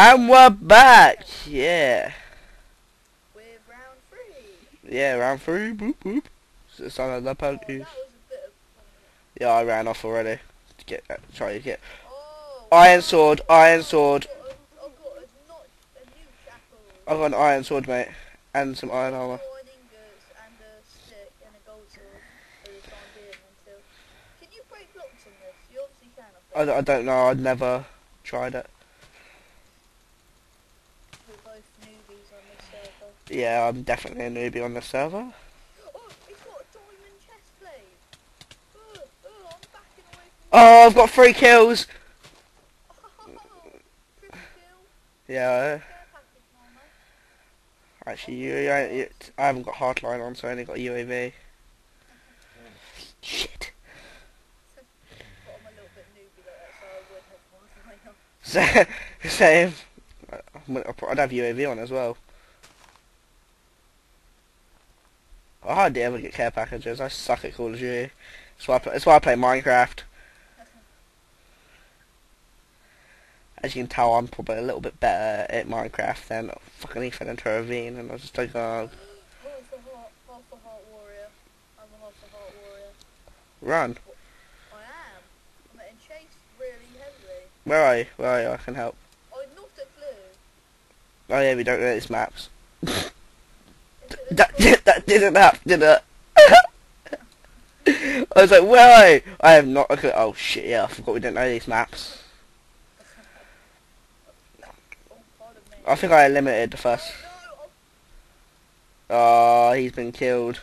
And we're back! Yeah. With round three. Yeah, round three. Boop boop. So it's on the Oh, that penalties. was a bit of Yeah, I ran off already. To get uh, try to get Oh. Iron sword, iron sword. I've got a, I've got a, not, a new shackle. I got an iron sword, mate, and some iron armor. And a stick and a gold sword for the time being until. Can you break blocks on this? You obviously can. I I. I don't know. I'd never tried it. We're both newbies on this server. Yeah, I'm definitely a newbie on the server. Oh, it's got a diamond chest plate. Oh, oh, I'm backing away from. Oh, I've got three kills. Yeah. Care package, mama. Actually, you, you, I haven't got hardline on, so I only got UAV. Shit. But I'm a little bit newbie like that, so I would have one right now. Sa- Same. I'd have UAV on as well. Hardly ever get care packages. I suck at Call of Duty. That's why I play, that's why I play Minecraft. As you can tell, I'm probably a little bit better at Minecraft than fucking Ethan into a ravine, and I just like, Half a heart, half a heart warrior. I'm a half a heart warrior. run. I am. I'm getting chased really heavily. Where are you? Where are you? I can help. Oh, I'm not a clue. Oh yeah, we don't know these maps. That, that didn't happen, did it? I was like, where you? I have not clue. Oh shit, yeah, I forgot we didn't know these maps. I think I eliminated the first. Oh, I he's been killed.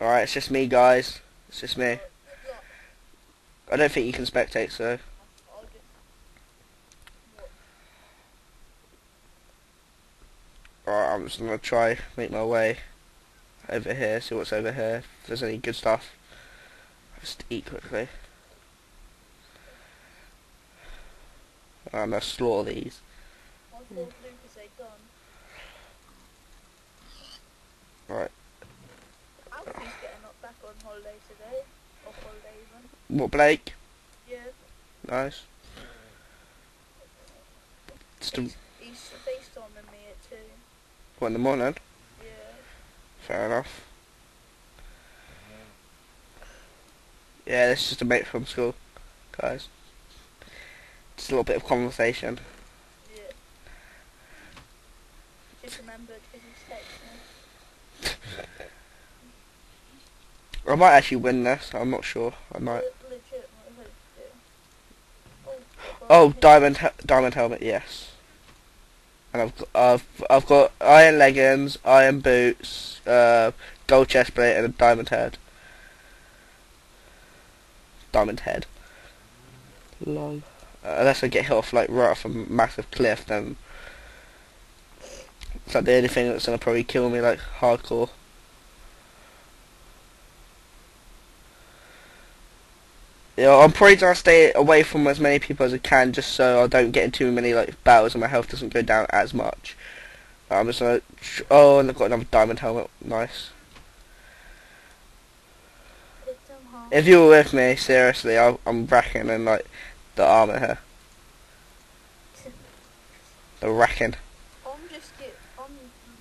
Alright, it's just me, guys. It's just me. I don't think you can spectate, so. I'll just... Alright, I'm just gonna try make my way over here, see what's over here. If there's any good stuff. Just eat quickly. I'm gonna slaughter these. My fourth Lucas ain't done. Right. Alfie's getting up back on holiday today. Off holiday even. What, Blake? Yeah. Nice. Just a, He's, he's FaceTiming me at 2. What, in the morning? Yeah. Fair enough. Yeah, this is just a mate from school, guys. Just a little bit of conversation. Yeah. Just remembered he's texting. I might actually win this. I'm not sure. I might. Le- legit, what I hope to do. Oh, Oh, diamond, he- diamond helmet. Yes. And I've got, I've, I've got iron leggings, iron boots, uh, gold chest plate, and a diamond head. Diamond head. Lol. Uh, unless I get hit off like right off a massive cliff, then it's like the only thing that's gonna probably kill me like hardcore. Yeah, I'm probably gonna stay away from as many people as I can, just so I don't get in too many like battles and my health doesn't go down as much. I'm just gonna. Oh, and I've got another diamond helmet. Nice. Hit them hard. If you were with me, seriously, I, I'm racking in like the armor here. The racking. I'm just get. I'm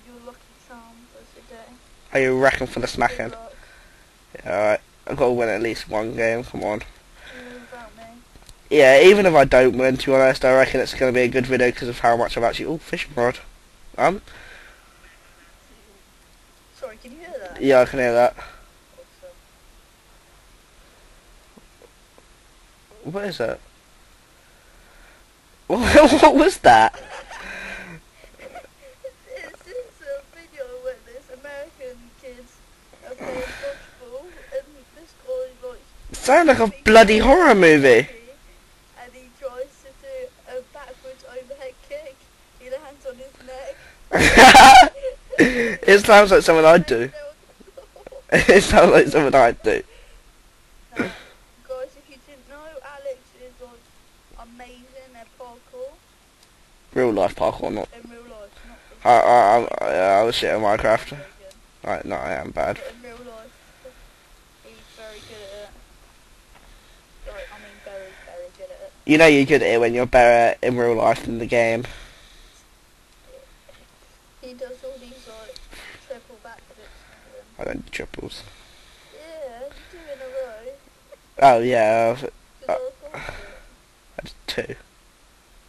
your lucky charm for today. Are you racking for the smacking? Luck. Alright, I've got to win at least one game. Come on. You know about me. Yeah, even if I don't win, to be honest, I reckon it's gonna be a good video because of how much I've actually. Oh, fishing rod. Um. Sorry, can you hear that? Yeah, I can hear that. Awesome. What is that? What, what was that? This is a video where this American kids are playing dodgeball and this guy like Sound like a bloody horror movie. and he tries to do a backwards overhead kick. He lands on his neck. it sounds like something I'd do. It sounds like something I'd do. Guys, if you didn't know, Alex is amazing at parkour Real life parkour, not. in real life. Not I I I, I, I was shit at Minecraft. Right, no, I am bad. But in real life, he's very good at it. Like, I mean, very, very good at it. You know you're good at it when you're better in real life than the game. He does all these like triple backflips. I don't do triples. Yeah, do in a row. Oh yeah, Uh, I was it. I did two.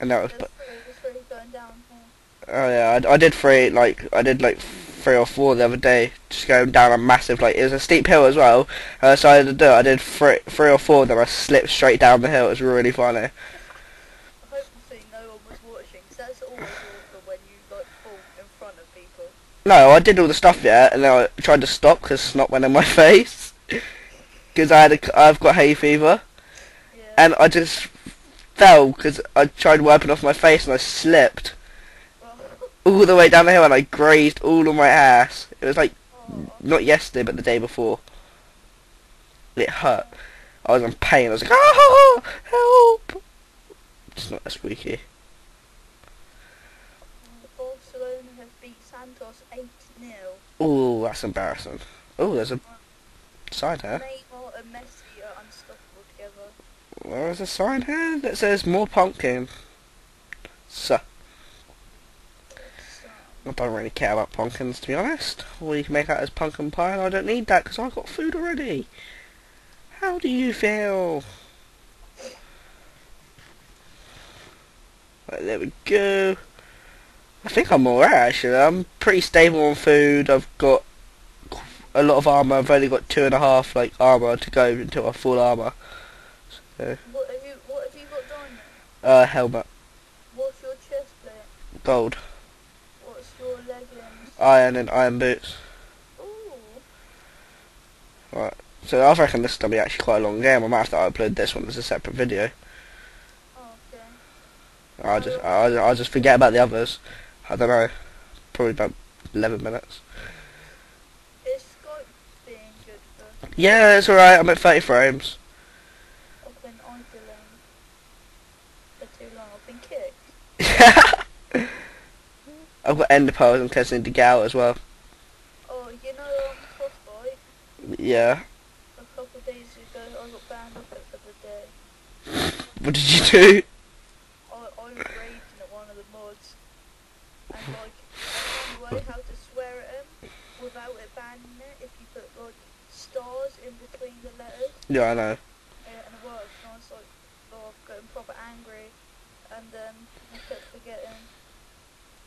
And that was, There's three, there's three going down here. oh yeah, I, I did three, like, I did like three or four the other day, just going down a massive, like, it was a steep hill as well, uh, so I had to do it, I did three, three or four, then I slipped straight down the hill, it was really funny. Hopefully no one was watching, 'cause that's always awful when you like fall in front of people. No, I did all the stuff yet, and then I tried to stop because snot went in my face. Because I had a, I've got hay fever, Yeah. and I just fell because I tried wiping off my face and I slipped well, all the way down the hill and I grazed all of my ass. It was like oh, not yesterday, but the day before. It hurt. I was in pain. I was like, ah, help! It's not that squeaky. Oh, that's embarrassing. Oh, there's a sign here. Neymar and Messi are unstoppable together. Where is a sign here that says more pumpkin? So, So, I don't really care about pumpkins, to be honest. All you can make out is pumpkin pie, and I don't need that because I've got food already. How do you feel? Right, there we go. I think I'm alright actually. I'm pretty stable on food. I've got a lot of armor. I've only got two and a half like armor to go until I'm full armor. So, what have you what have you got done? uh, helmet, What's your chest plate? gold, What's your leggings? iron, and iron boots. Ooh. So I reckon this is gonna be actually quite a long game. I might have to upload this one as a separate video. Oh, okay. I'll just I'll, I'll just forget about the others. I don't know. Probably about eleven minutes. Is Skype being good for Yeah, it's alright. I'm at thirty frames. I've been idling for too long. I've been kicked. I've got ender pearls in case I need to get out as well. Oh, you know um, Frostbite? Yeah. A couple of days ago I got banned off it for the day. What did you do? I, I was raging at one of the mods. And like, I found a way how to swear at him without it banning it if you put like stars in between the letters. Yeah, I know. uh, and it worked. And I was like, oh, gotten proper angry. And then I kept forgetting.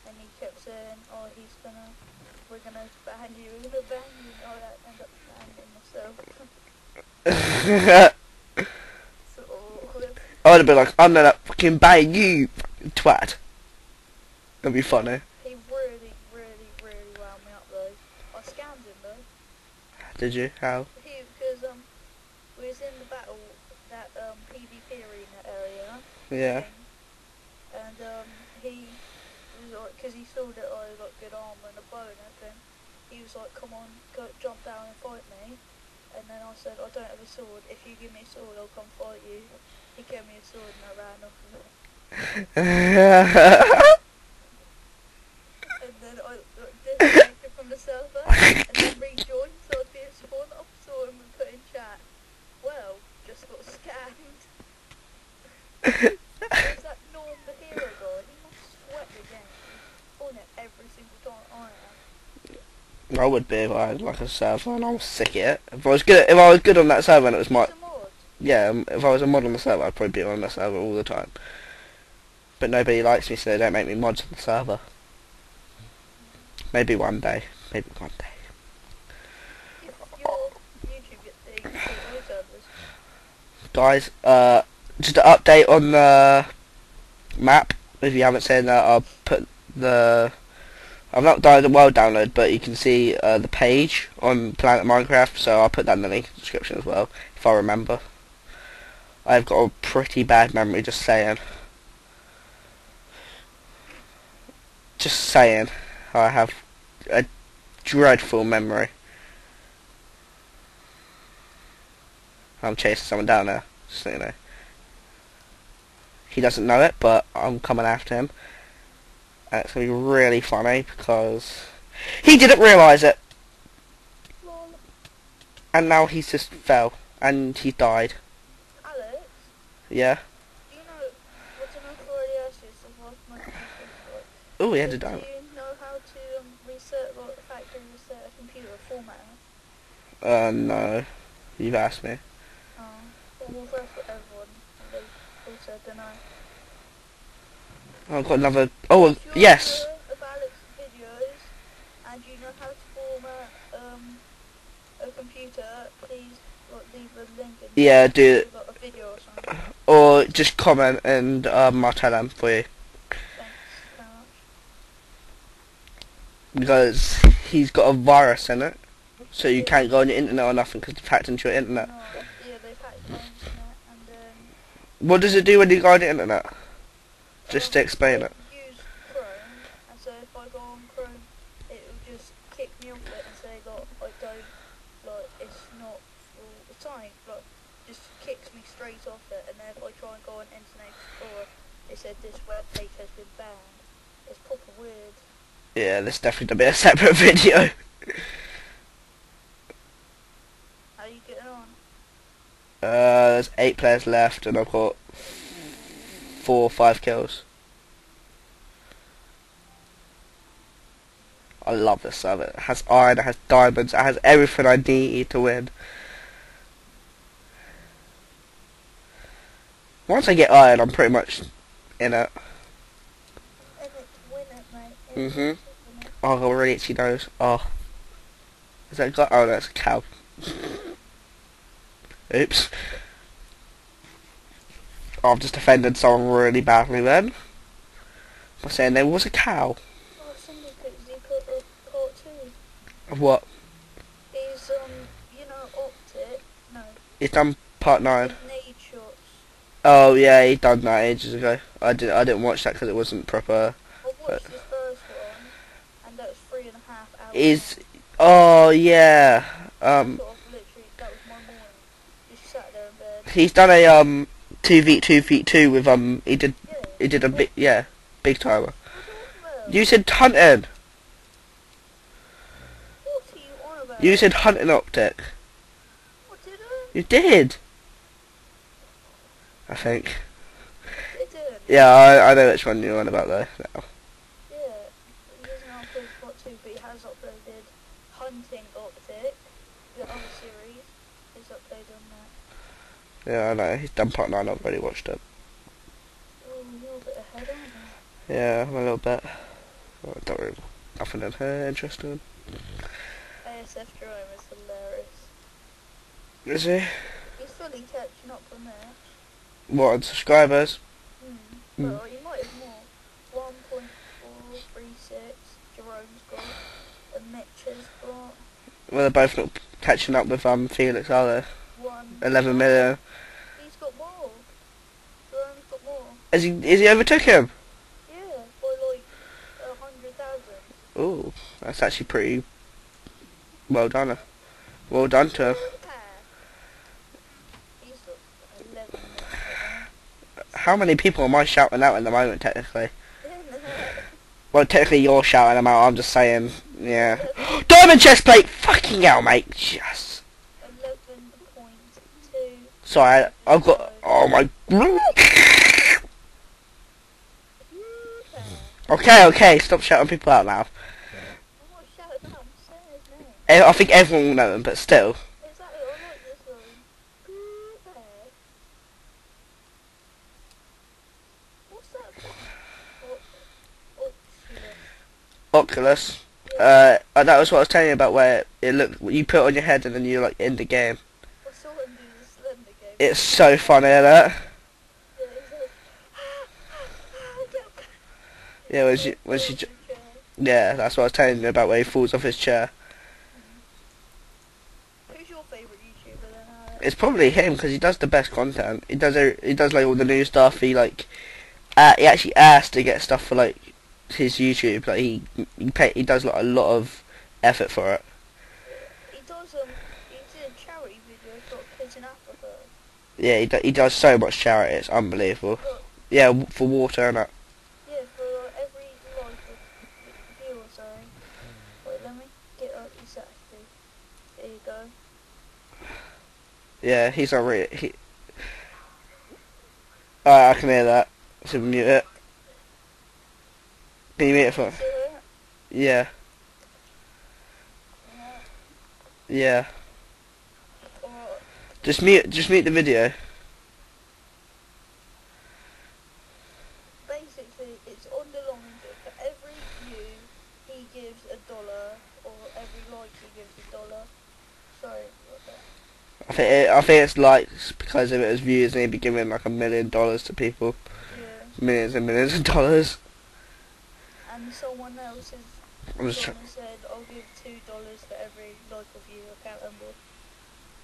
And he kept saying, oh, he's gonna, we're gonna ban you, we're gonna ban you. And I ended up banning myself. so, I would have been like, I'm gonna fucking bang you, twat. That'd be funny. he really, really, really wound me up though. I scammed him though. Did you? How? He, because um, we was in the battle, that um, PvP arena area. Yeah. thing. And um, he was like, because he saw that I got good armor and a bow and everything, he was like, come on, go jump down and fight me. And then I said, I don't have a sword. If you give me a sword, I'll come fight you. He gave me a sword and I ran off of it. And then I like, disconnected from the server and then rejoined so I'd be a spawn officer and we put in chat. Well, just got scammed. There's that Norm the hero guy. He must sweat the game. He's on it every single time I would be if I had like a server and I was sick of it. If I was good, if I was good on that server and it was my It's a mod. yeah, um, if I was a mod on the server, I'd probably be on the server all the time. But nobody likes me, so they don't make me mods on the server. Maybe one day. Maybe one day. If your YouTube gets big, you put all servers. Guys, uh, just an update on the map. If you haven't seen that, I'll put the. I've not done the world download, but you can see uh, the page on Planet Minecraft, so I'll put that in the link description as well, if I remember. I've got a pretty bad memory, just saying. Just saying. I have a dreadful memory. I'm chasing someone down there, just so you know. He doesn't know it, but I'm coming after him. And it's going to be really funny because he didn't realise it. And now he's just fell. And he died. Alex, Yeah? do you know ask you some of my questions. Like, Oh, he had a do diamond. you know how to um, reset, like, factory reset a computer format? Uh, no. You've asked me. Oh, well, well, that's what everyone, they all said, don't know. Oh, I've got another. Oh, yes. Of Alex videos, and you know how to format um, a computer, please leave a link in Yeah, do a or something. Or just comment and um, I'll tell them for you. Thanks very much. Because he's got a virus in it. So you can't go on the internet or nothing because it's packed into your internet. No, yeah, they've hacked my internet, and then What does it do when you go on the internet? Just to explain it. Use Chrome, and so if I go on Chrome, it will just kick me off it and say that I don't, like, it's not full time, like, just kicks me straight off it, and then if I try and go on Internet Explorer, it said this web page has been banned. It's proper weird. Yeah, this definitely to be a separate video. How you getting on? Uh, there's eight players left and I've got four or five kills. I love this server. It has iron, it has diamonds, it has everything I need to win. Once I get iron, I'm pretty much in it. Mhm. Oh, I already itchy nose. Oh. Is that a guy? Oh, that's a cow. Oops. Oh, I've just offended someone really badly then. By saying there was a cow. Oh, somebody put Zuko of part two. Of what? Is, um, you know, Optic? No, He's done part nine. Oh yeah, he done that ages ago. I didn't. I didn't watch that because it wasn't proper. I watched the first one, and that was three and a half hours. Is oh yeah. Um, Sort of literally, that was my morning. Just sat there in bed. He's done a um two v two feet two with um. He did. He did a big yeah, big timer. You on about? You said hunting. You on about? You said hunting optic. What did I? You did. I think. Yeah, I, I know which one you're on about though. Now. Yeah. He hasn't uploaded part two, but he has uploaded Hunting Optic, the other series. He's uploaded on that. Yeah, I know. He's done part nine. I've already watched it. Oh, you're a bit ahead. Yeah, I'm a little bit. Oh, don't really. Nothing in her interesting. ASF Jerome is hilarious. Is he? He's fully catching up on that. What on subscribers? Hmm. Mm. Well, he might have more. 1.436 Jerome's got, and Mitch has got Well, they're both not catching up with um Felix, are they? One. 11 million. He's got more. Jerome's got more. Is he? Is he overtook him? Yeah, by like a hundred thousand. Ooh, that's actually pretty well done. uh, Well done to him. He's got 11 million. How many people am I shouting out at the moment, technically? Well, technically you're shouting them out, I'm just saying, yeah. Diamond chest plate! Fucking hell, mate! Yes. 11.2. Sorry, I've got... Oh my... Okay, okay, stop shouting people out name. Eh, I think everyone will know them, but still. Oculus. Uh, that was what I was telling you about where it looked... You put it on your head and then you're like in the game. I saw him do the Slender game. It's so funny, isn't it? Yeah, he's like, ah, ah, ah, get up. Yeah, when she... When she yeah, that's what I was telling you about where he falls off his chair. Who's your favourite YouTuber then, It's probably him because he does the best content. He does he does like all the new stuff. He like uh, he actually asked to get stuff for like his YouTube. Like he he pay, he does like a lot of effort for it. He does, um, he did a charity video for kids in Africa. Yeah, he do, he does so much charity. It's unbelievable. Yeah, for water and that. yeah, for every life of viewer, sorry. Wait, let me get up exactly. There you go. Yeah, he's not really. He... Alright, I can hear that. So mute it. Can you mute it for? Yeah, Yeah. Just mute, just mute the video. Basically, it's on the long. For every view, he gives a dollar, or every like he gives a dollar. Sorry? I think it, I think it's likes because if it was views, he'd be giving like a million dollars to people, Yeah. millions and millions of dollars. And someone else has I'm just someone said, I'll give two dollars for every like of you. I can't remember.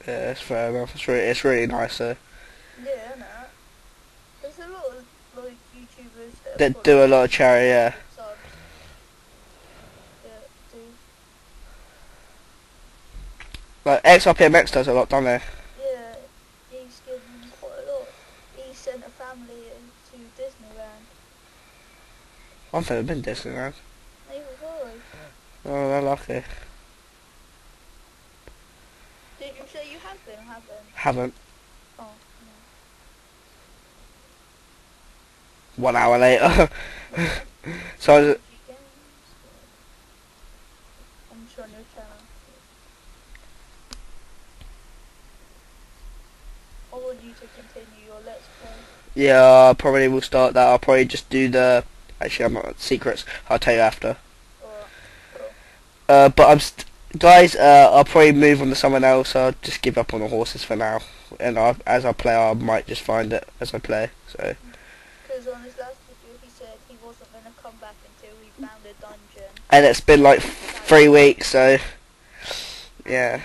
Yeah, it's fair enough. It's really, it's really nice. So Yeah, no. There's a lot of like YouTubers that, they do a lot of charity. Yeah, subs. Yeah, do. like XRPMX does a lot, don't they? Yeah, he's given quite a lot. He sent a family to Disneyland. I've never been to Disneyland. Neither have I. Oh, they're lucky. Did you say you have been or haven't? Haven't. Oh, One hour later. so I was, I'm just on channel. I want you to continue your Let's Play. yeah, I probably will start that. I'll probably just do the. Actually, I'm not secrets. I'll tell you after. Cool. Uh, but I'm guys. Uh, I'll probably move on to someone else. I'll just give up on the horses for now. And I, as I play, I might just find it as I play. So Because on his last video he said he wasn't going to come back until he found a dungeon. and it's been like three weeks. So yeah.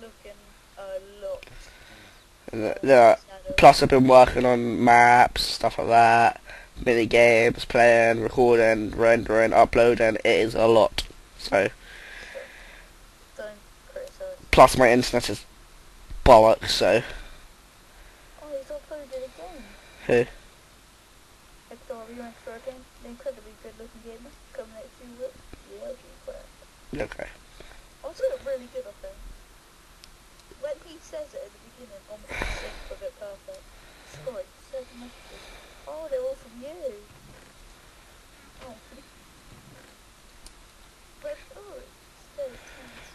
Been looking a lot. Yeah. Plus, I've been working on maps, stuff like that, mini games, playing, recording, rendering, uploading. It is a lot. So. Plus my internet is bollocks. So Oh, he's uploaded a game. who? Hector, you went for a game. The incredibly good looking gamer. Coming at you with the LG. Okay. Also really good I think. When he says it at the beginning, I'm going to think of it perfect. Sky, seven messages. Oh, they're all from you. Oh. But, oh, it's still tense.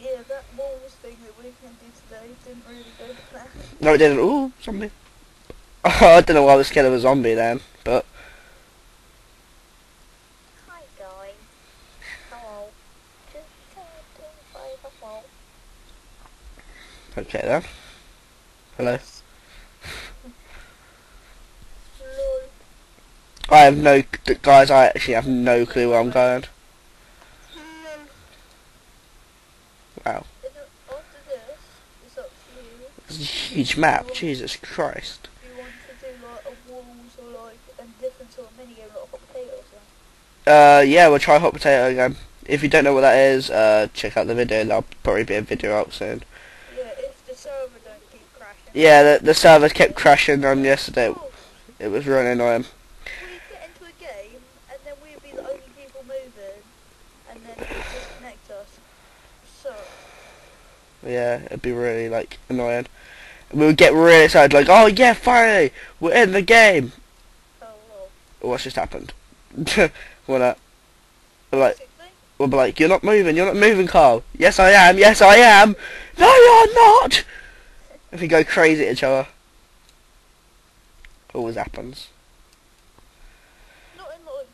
Yeah, that walls thing that we can do today didn't really go to plan. No, it didn't. Ooh, zombie. I don't know why I was scared of a zombie then, but Hi guys. Hello. Just trying to say hello. okay then. Hello. I have no, guys. I actually have no clue where I'm going. Wow, And then after this, it's up to you. it's a huge map. Jesus Christ. If you want to do like a walls or like a different sort of minigame like potato or something. Uh, yeah, we'll try hot potato again. If you don't know what that is, uh, check out the video. There'll probably be a video out soon. Yeah, if the server don't keep crashing. Yeah, the the servers kept crashing on yesterday. Oh, It was really annoying. we'd get into a game and then we'd be the only people moving and then it would disconnect us. So, Yeah, it'd be really like annoying. We would get really excited, like, oh yeah, finally, we're in the game. oh. What's just happened? we're not. We're like, we'll be like, you're not moving, you're not moving, Carl. Yes, I am. Yes, I am. No, you're not. If we go crazy at each other, always happens. not in like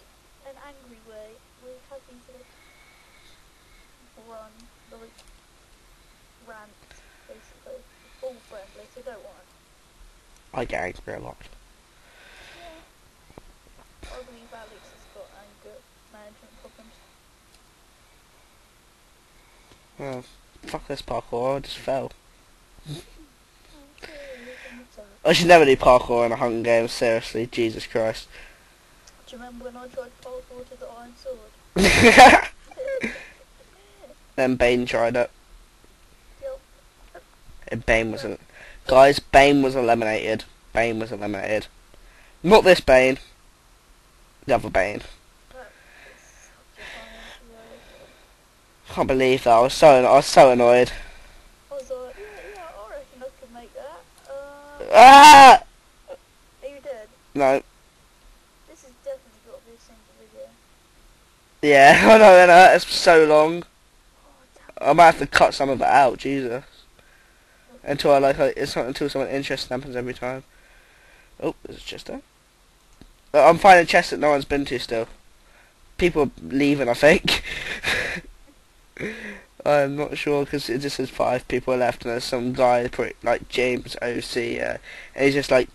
an angry way. We're happy to run, like, rant, basically. All friendly, so don't worry. I get angry a lot. Yeah. Alex has got anger management problems. Oh, fuck this parkour, I just fell. I should never do parkour in a Hunger Games, seriously, Jesus Christ. Do you remember when I tried parkour to the Iron Sword? then Bane tried it. Yup. And Bane was el- guys. Bane was eliminated. Bane was eliminated. Not this Bane. The other Bane. That is such a funny video. Can't believe that. I was so I was so annoyed. I was like, yeah, yeah, I reckon I can make that. Uh, Ah! are you dead? No. This has definitely got to be a single video. Yeah, I know, I know. It's so long. Oh. I might have to cut some of it out, Jesus. Until I like, it's not until something interesting happens every time. Oh, there's a chest there. Uh, I'm finding chests that no one's been to still. People are leaving, I think. I'm not sure because it just says five people left and there's some guy, like James OC, uh, and he's just like,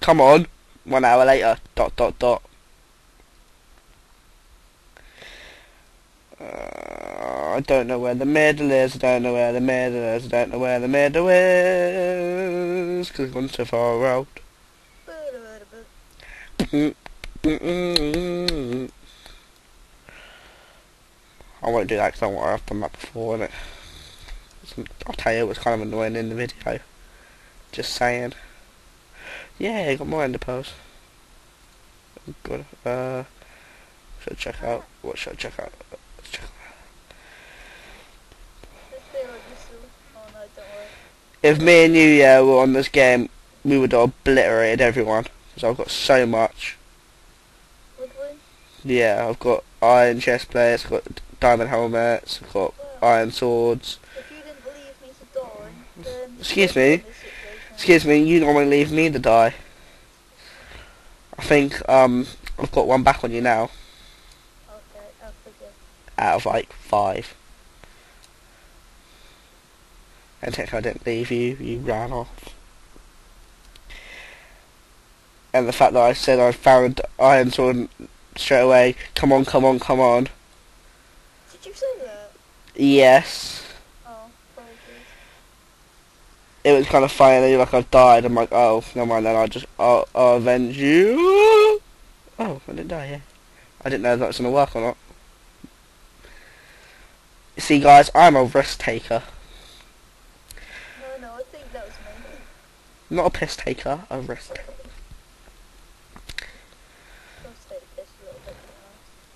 come on, one hour later, dot dot dot. Uh, I don't know where the middle is, I don't know where the middle is, I don't know where the middle is, because I've gone so far out. I won't do that because I want I've done that before, innit? I'll tell you it was kind of annoying in the video. Just saying. Yeah, I got more ender pearls. Good. Uh, should I check out? What should I check out? Let's check Let's feel like this is- Oh no, don't worry. If me and you, yeah, were on this game, we would have obliterated everyone. Because I've got so much. Would we? Yeah, I've got iron chest plates, I've got diamond helmets, I've got Well, iron swords. if you didn't leave me to die, then... Excuse me? in this situation. Excuse me, you normally leave me to die. I think um I've got one back on you now Okay, I'll forgive. out of like five. And technically I didn't leave you, you ran off. And the fact that I said I found iron sword straight away, come on, come on, come on. Did you say that? Yes. Oh. It was kind of funny, like I've died, I'm like, oh, never mind then, I'll just, I'll, I'll avenge you. Oh, I didn't die, yeah. I didn't know if that was going to work or not. See guys, I'm a risk taker. No, no, I think that was me. Not a piss taker, a risk taker.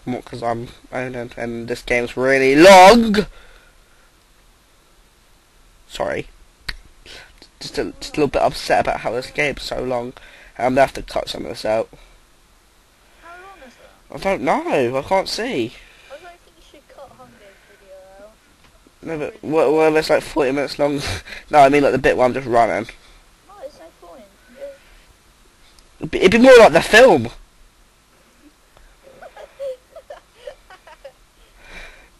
Not because I'm owning, and this game's really long. Sorry. Just a, just a little bit upset about how this game's so long. I'm going to have to cut some of this out. How long is that? I don't know, I can't see. I don't think you should cut video out. No, but what if it's like 40 minutes long? no, I mean like the bit where I'm just running. No, there's no point. Just- It'd be, more like the film.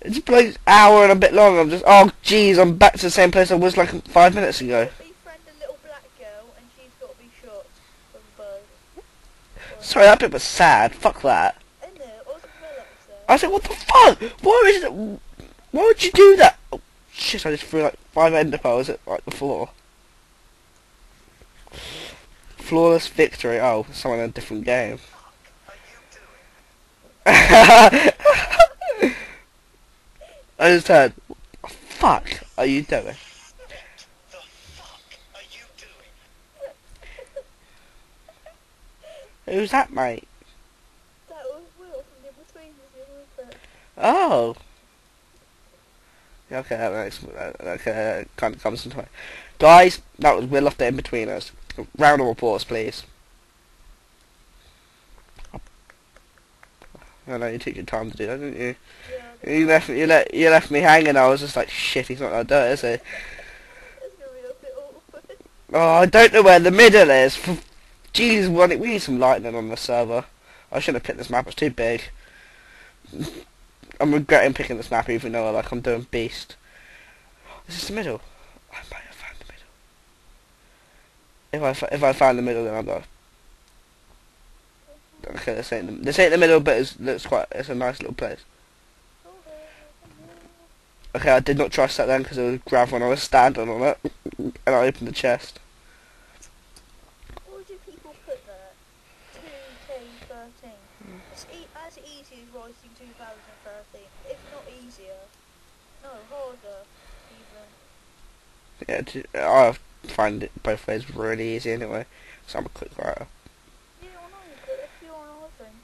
It's just like hour and a bit long. I'm just, oh jeez, I'm back to the same place I was like five minutes ago. Befriend a little black girl and she's got to be shot with a bow. Sorry, that bit was sad. Fuck that. Isn't it? Wasn't Phillips there? I said, what the fuck? Why is it? Why would you do that? Oh, shit, I just threw like five ender pearls at like the floor. Flawless victory. Oh, someone in a different game. I just heard, fuck are you doing? the fuck are you doing? Who's that, mate? That was Will from the Between the other Oh. Okay, that makes that, okay, kind of comes into mind. Guys, that was Will off the in between us. Round of applause, please. I know you took your time to do that, didn't you? Yeah, You left you let you left me hanging. I was just like, shit, he's not gonna do it, is he? it's gonna be a bit awkward. Oh, I don't know where the middle is. Jeez, we need- some lightning on the server. I shouldn't have picked this map. It's too big. I'm regretting picking this map, even though like I'm doing beast. This Is this the middle? I might have found the middle. If I if I find the middle, then I'm not. Okay, this ain't the, this ain't the middle, but it's looks quite. It's a nice little place. Okay, I did not trust that then because it was gravel when I was standing on it, and I opened the chest. What do people put there? 2K13. It's e- as easy as writing 2013, if not easier. No, harder, even. Yeah, t- I find it both ways really easy anyway, so I'm a quick writer. Yeah, I know, but if you're on iPhone,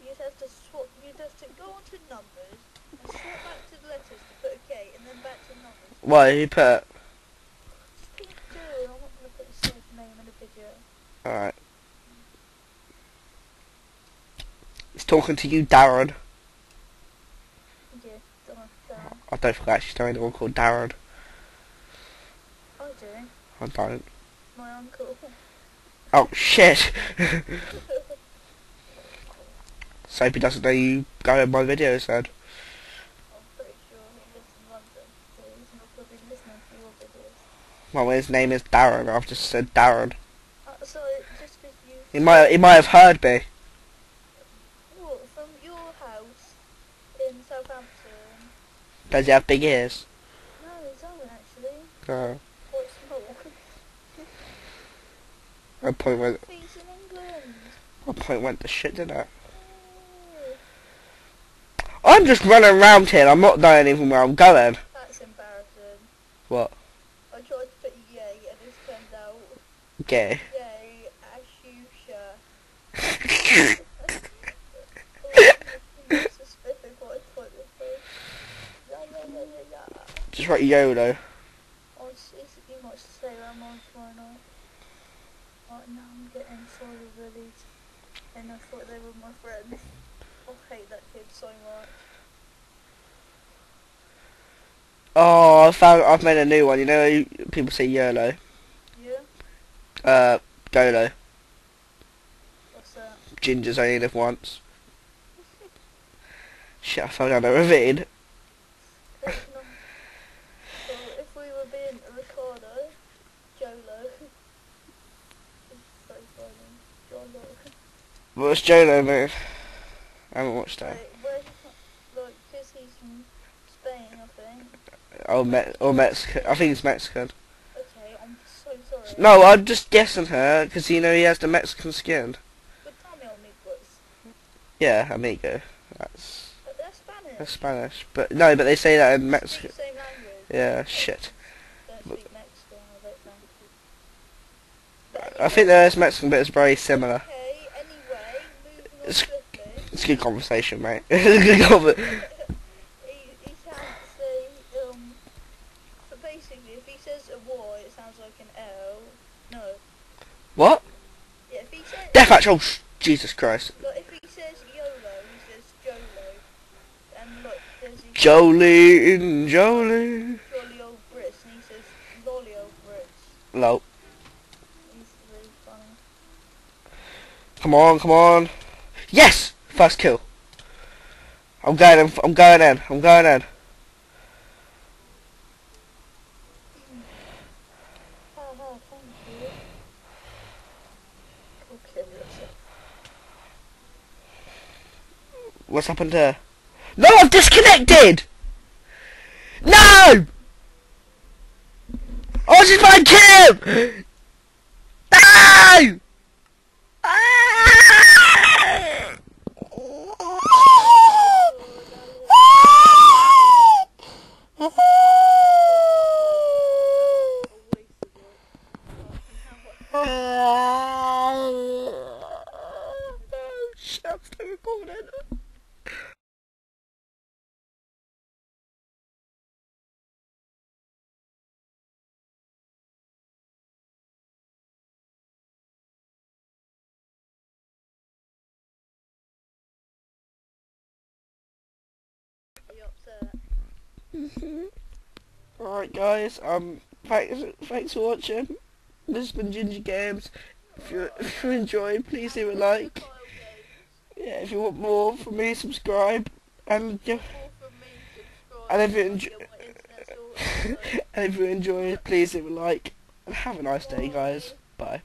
you just have to swap, you just have to go onto numbers, and swap back to the letters to put a K, and then back to numbers. Why, who put... Just keep doing, I'm not going to put a safe name in the video. Alright. It's talking to you, Darren. Yeah, don't uh, I don't think I actually know anyone called Darren. I do. I don't. My uncle. Oh shit! Soapy doesn't know you go in my videos then. I'm pretty sure he lives in London, so he's not going listening to your videos. Well, his name is Darren. I've just said Darren. Uh, so, just because you... He might he might have heard me. What, from your house in Southampton? Does he have big ears? No, he don't actually. No. Quite small. My point went. My point went to shit, didn't it? I'm just running around here. I'm not knowing even where I'm going. that's embarrassing. What? I tried to put yay and it's turned out Gay. yay, Ashusha. Specific what I thought it was. Yeah, yeah, yeah, yeah, yeah. just write YOLO. Oh, it's, it's, you might say I'm on why not? Right now I'm getting sorry. And I thought they were my friends. I hate that kid so much. Oh, I found I've made a new one. You know, people say YOLO. Yeah? Uh, GOLO. What's that? Gingers only live once. Shit, I fell down a ravine. That's not... So if we were being Ricardo, Jolo. it's so funny. Jolo. What's JOLO move? I haven't watched that. Like? Like, because he's from Spain, I think. Oh, Me- oh, or Mexican. I think it's Mexican. Okay, I'm so sorry. No, I'm just guessing her because you know he has the Mexican skin. But tell me amigos. Yeah, amigo. That's But they're Spanish. that's Spanish. But no, but they say that in Mexico. Mexican. the same language. Yeah, shit. Speak Mexican, I. But I think there is Mexican, but it's very similar. Okay, anyway, moving on It's- It's a good conversation, mate. It's good conver- he, he can't say, um, but basically, if he says a Y, it sounds like an L. No. What? Yeah, if he says, Death Match. Oh, sh- Jesus Christ. like, if he says YOLO, he says Jolo. And look, there's Jolene, Jolene. jolly old Brits, and he says lolly old Brits. Lol. He's really funny. Come on, come on. Yes! First kill. I'm going in. I'm going in. I'm going in. What's happened here? No, I've disconnected! No! I was just him! No! Shit, I'm still recording. Are you upset? Alright guys, um, thanks, thanks for watching. This has been Ginjie Games. If you, if you enjoy, please leave a like. Yeah, if you want more from me, subscribe. And yeah. And if you enjoy- and if you enjoy, please leave a like. And have a nice day, guys. Bye.